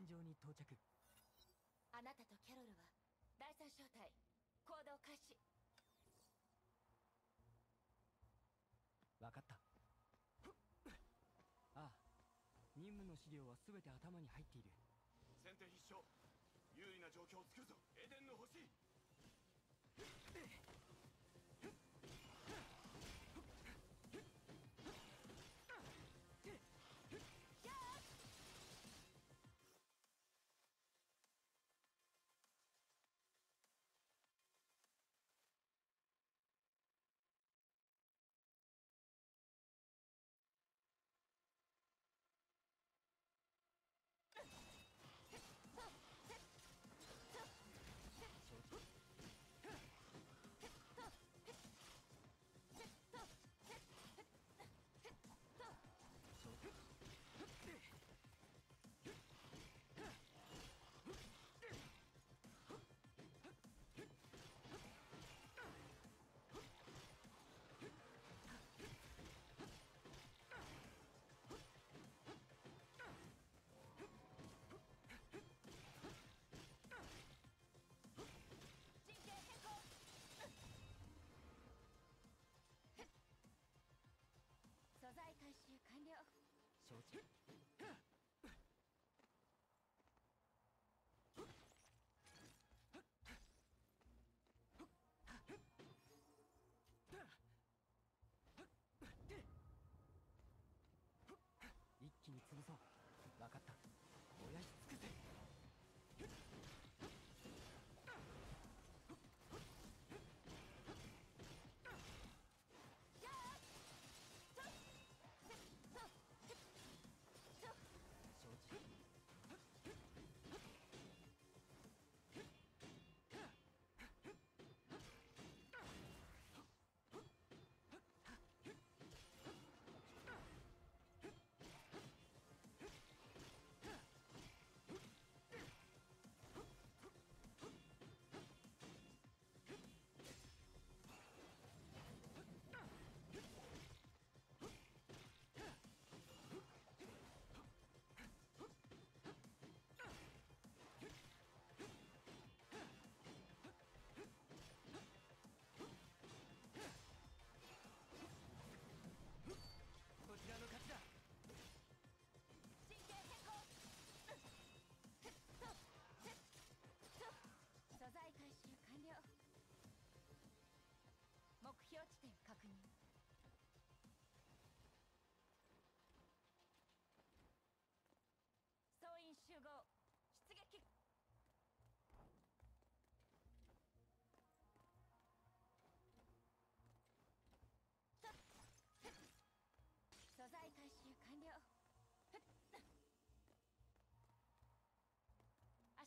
戦場に到着。あなたとキャロルは第三小隊行動開始。分かった。ああ任務の資料は全て頭に入っている。先手必勝。有利な状況を作るぞ。エデンの星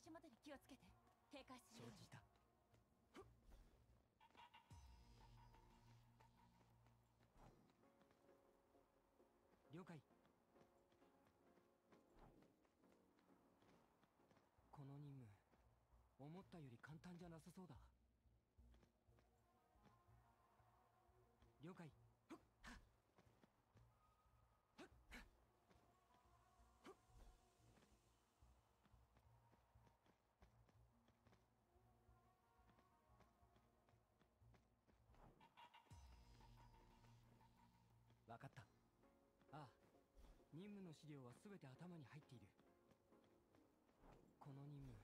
足元に気をつけて。警戒するように。承知した。了解。この任務思ったより簡単じゃなさそうだ。了解。任務の資料は全て頭に入っている。この任務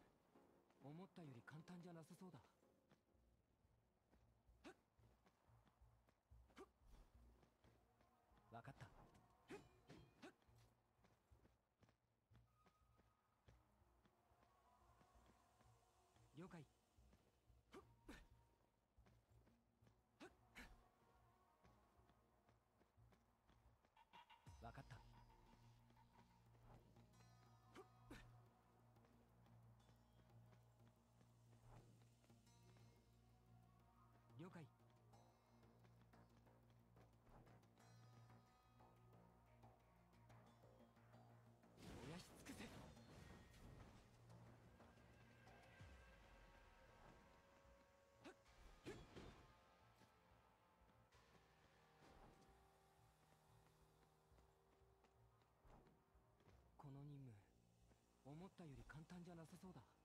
思ったより簡単じゃなさそうだ。了解。この任務思ったより簡単じゃなさそうだ。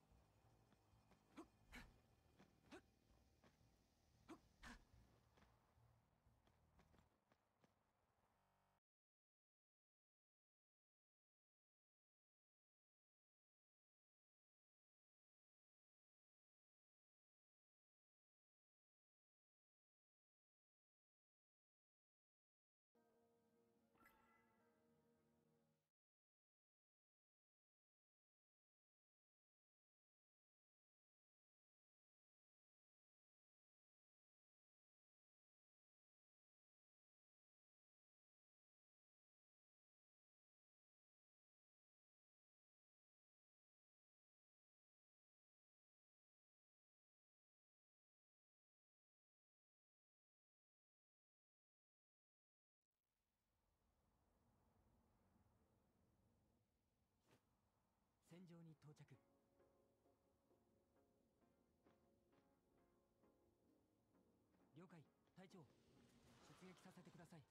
着。了解隊長。出撃させてください。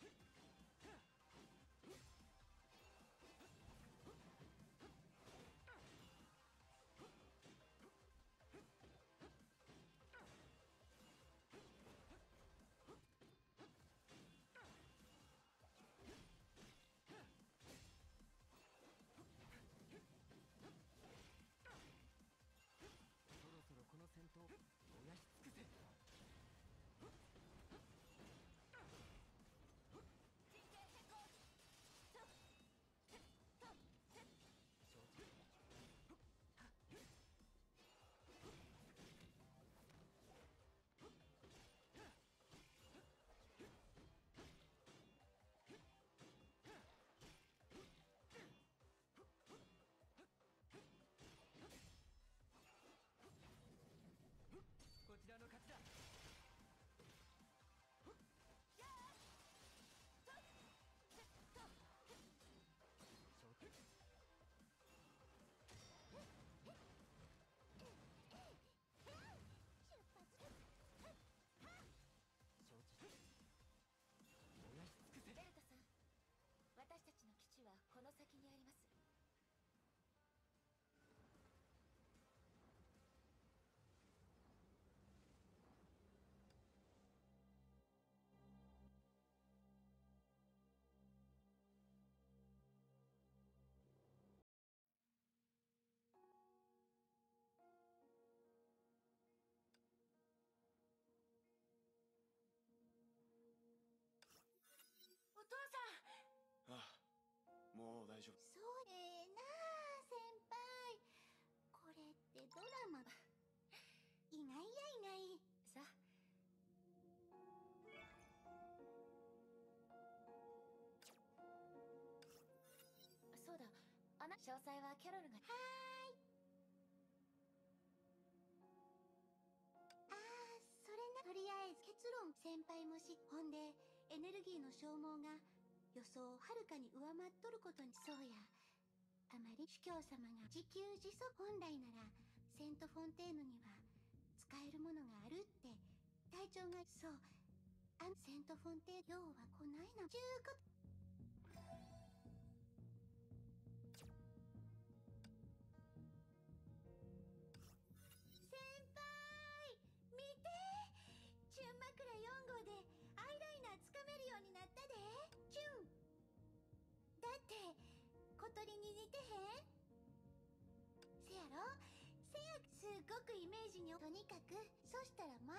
two. いやいない。さそうだ。あな詳細はキャロルが。はーい。あーそれな。とりあえず結論先輩もしほんでエネルギーの消耗が予想をはるかに上回っとることに。そうや。あまり主教様が自給自足本来ならセントフォンテーヌには使えるものがあるって。隊長がそう。あんセントフォンテーヌ要は来ないなちゅうこと。先輩見て。チュン枕4号でアイライナーつかめるようになったで。チュン。だって小鳥に似てへん？ごくイメージにとにかくそしたら前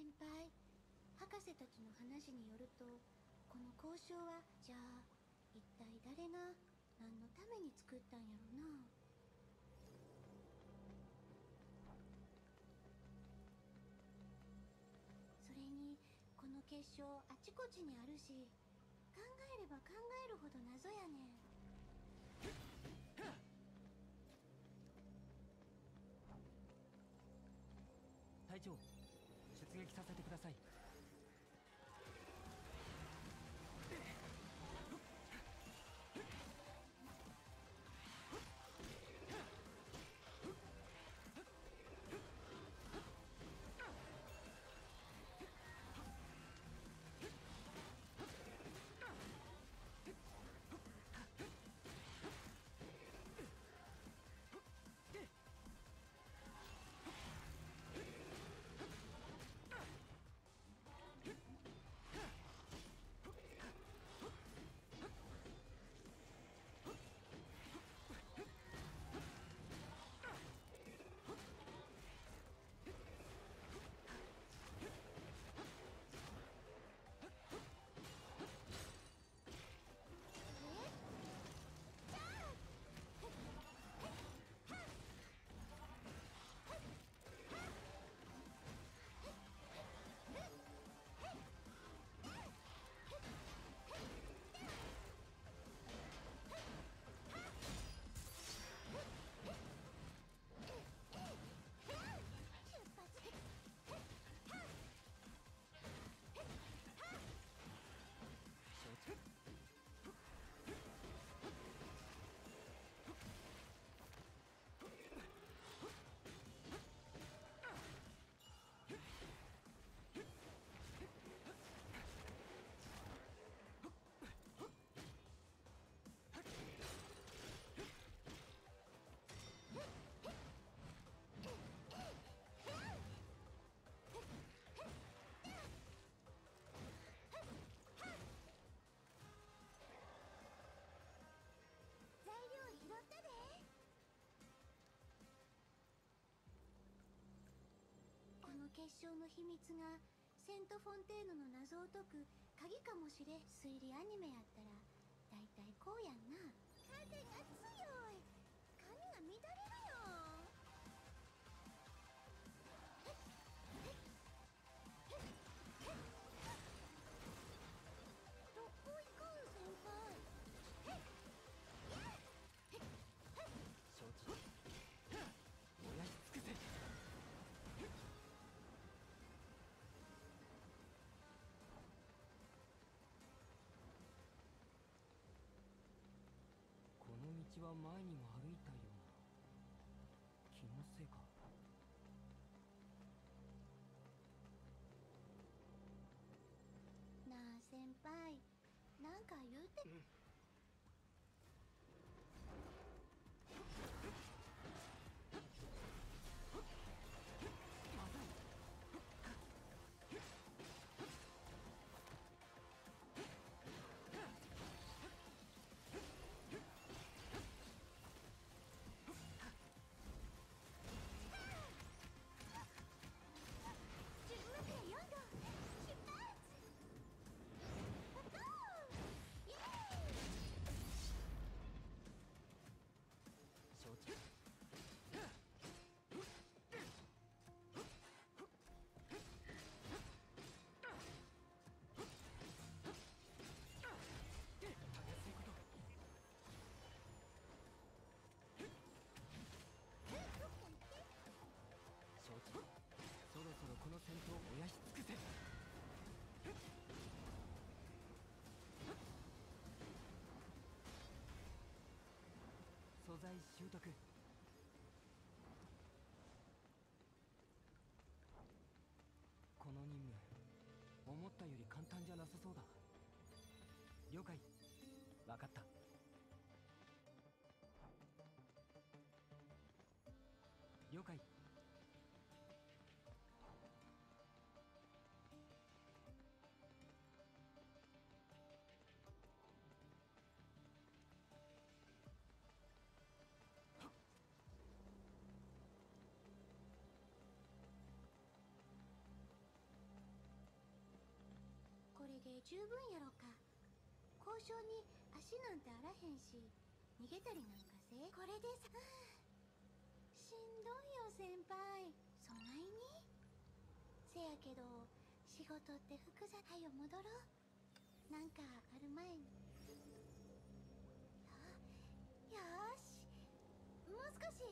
先輩博士たちの話によるとこの交渉はじゃあ一体誰が何のために作ったんやろな。それにこの結晶あちこちにあるし考えれば考えるほど謎やねん。隊長出撃させてください。結晶の秘密がセントフォンテーヌの謎を解く鍵かもしれん推理アニメやったら大体こうやんな。風が私は前にも歩いたような気のせいか。なあ先輩。なんか言うて。10材習得。この任務思ったより簡単じゃなさそうだ。了解。分かった。了解。で十分やろか。交渉に足なんてあらへんし逃げたりなんかせこれでさ。しんどいよ先輩。そないに？せやけど仕事って複雑。はよ戻ろう。なんかある前に。よし。もう少し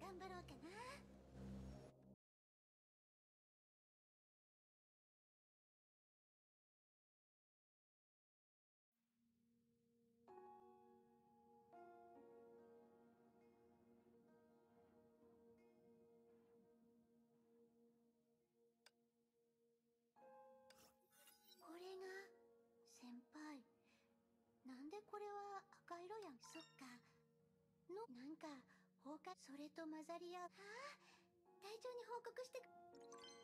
頑張ろうかなでこれは赤色やん。そっか。のなんか放火それと混ざり合う。ああ隊長に報告してく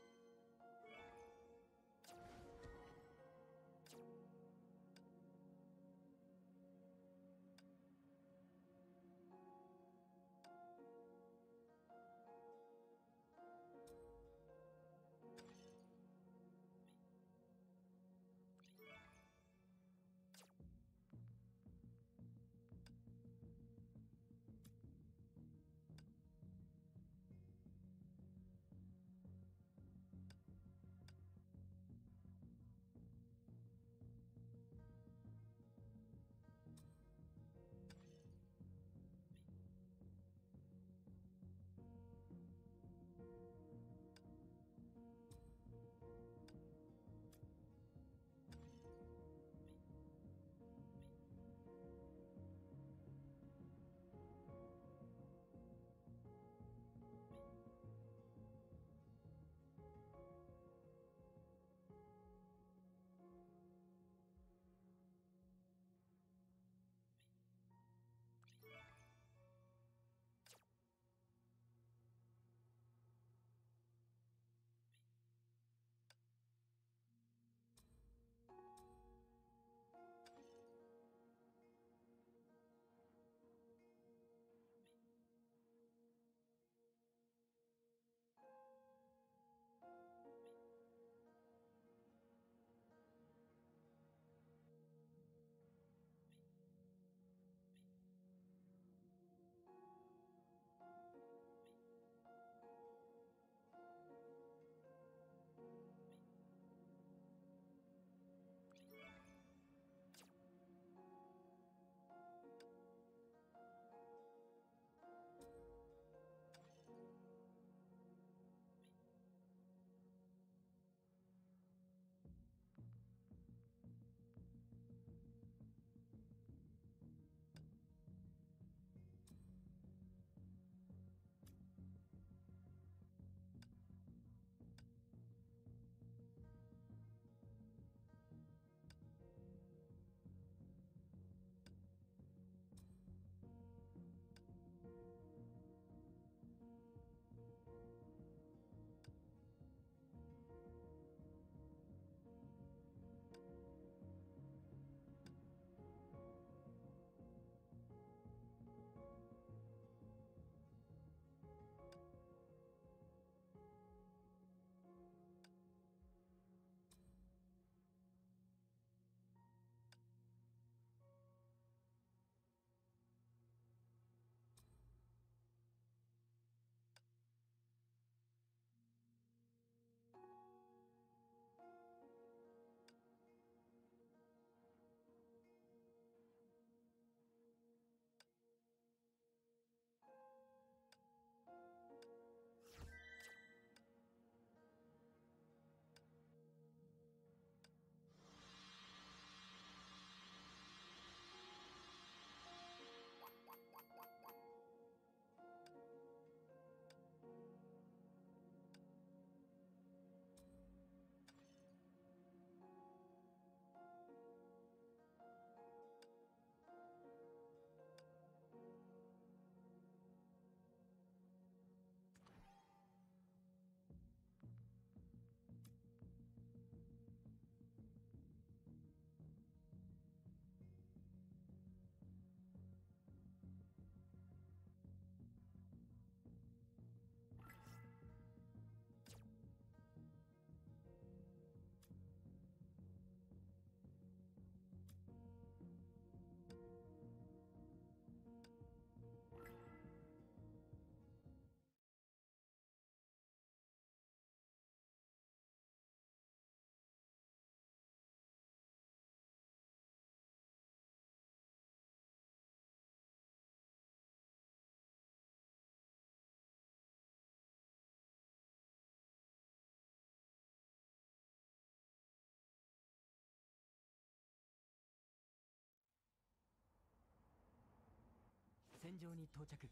戦場に到着。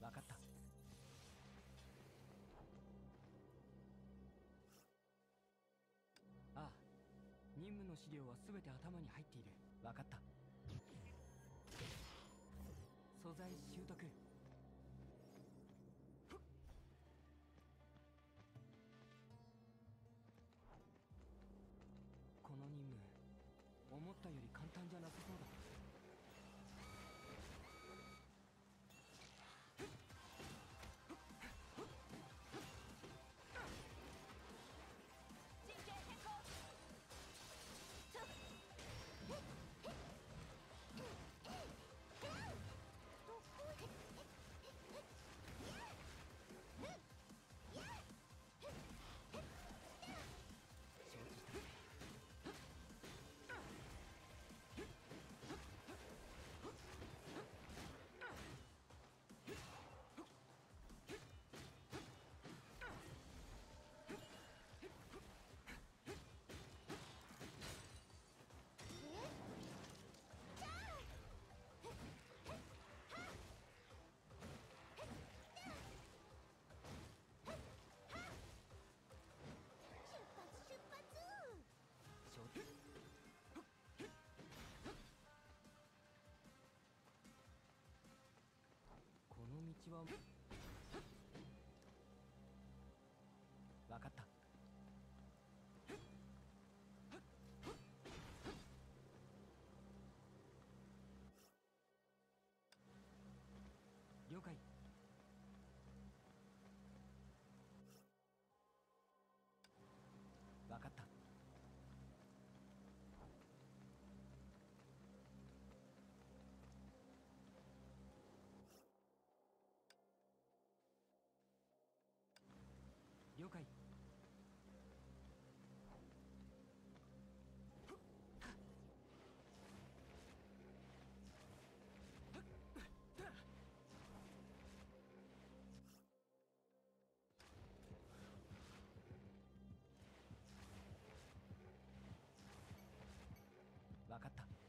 わかった。ああ。任務の資料は全て頭に入っている。わかった。素材習得。この了解。わかった。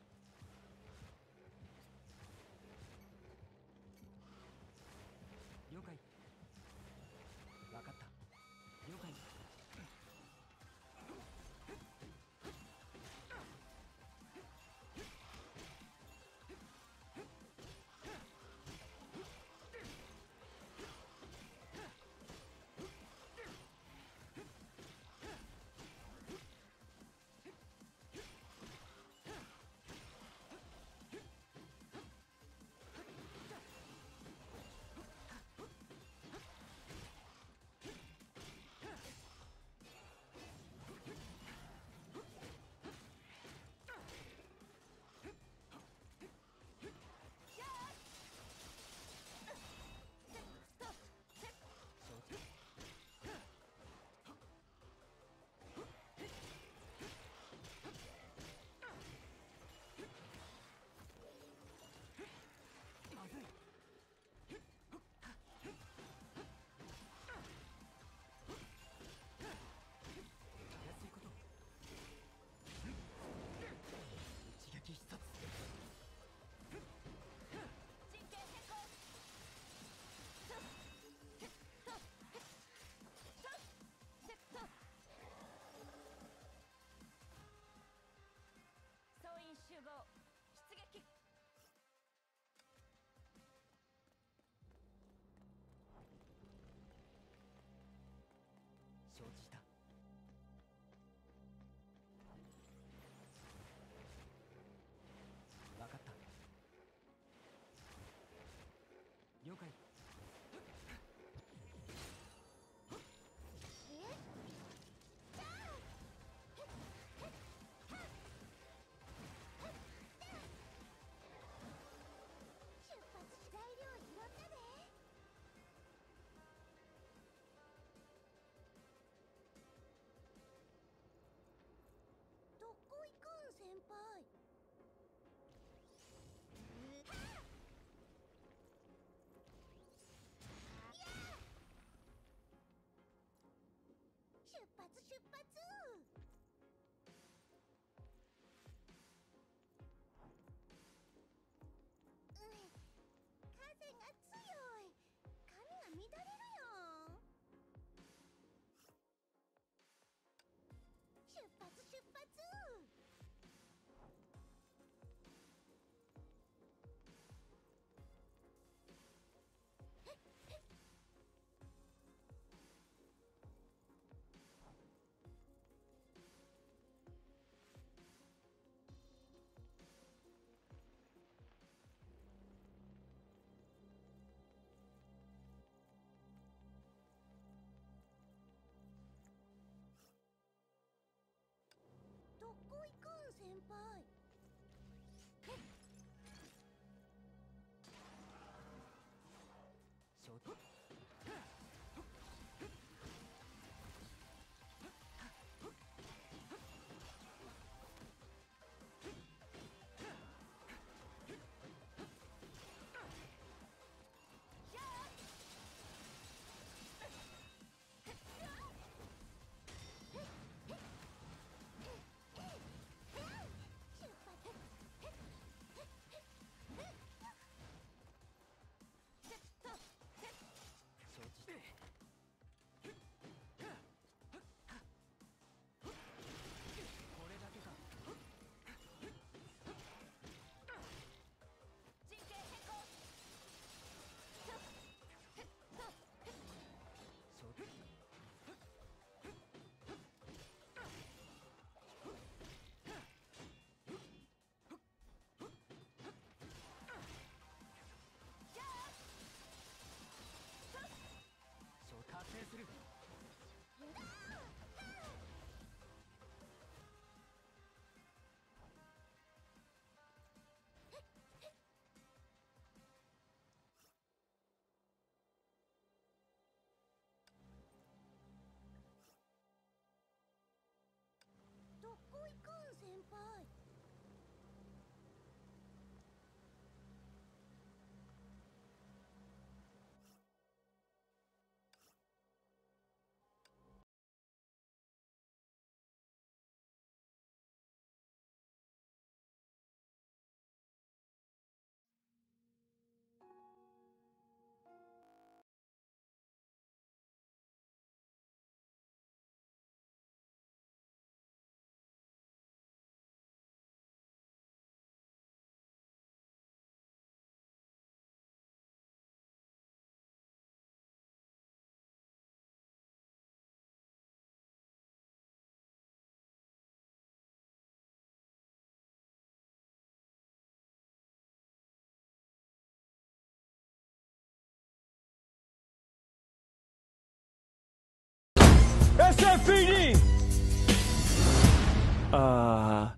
あ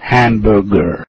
hamburger.